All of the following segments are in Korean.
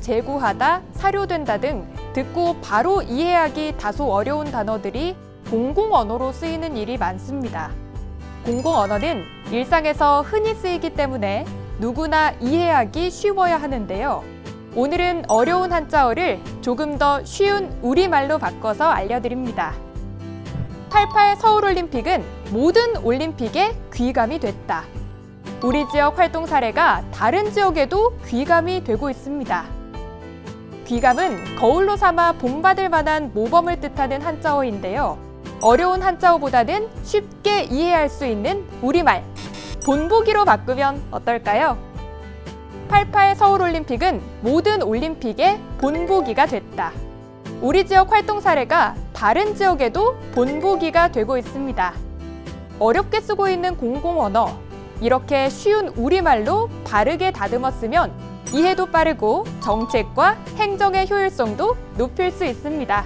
제구하다, 사료된다 등 듣고 바로 이해하기 다소 어려운 단어들이 공공 언어로 쓰이는 일이 많습니다. 공공 언어는 일상에서 흔히 쓰이기 때문에 누구나 이해하기 쉬워야 하는데요. 오늘은 어려운 한자어를 조금 더 쉬운 우리말로 바꿔서 알려드립니다. 88 서울올림픽은 모든 올림픽에 귀감이 됐다. 우리 지역 활동 사례가 다른 지역에도 귀감이 되고 있습니다. 귀감은 거울로 삼아 본받을 만한 모범을 뜻하는 한자어인데요. 어려운 한자어보다는 쉽게 이해할 수 있는 우리말, 본보기로 바꾸면 어떨까요? 88 서울올림픽은 모든 올림픽의 본보기가 됐다. 우리 지역 활동 사례가 다른 지역에도 본보기가 되고 있습니다. 어렵게 쓰고 있는 공공언어, 이렇게 쉬운 우리말로 바르게 다듬어 쓰면 이해도 빠르고 정책과 행정의 효율성도 높일 수 있습니다.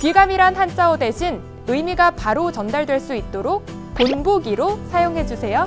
귀감이란 한자어 대신 의미가 바로 전달될 수 있도록 본보기로 사용해 주세요.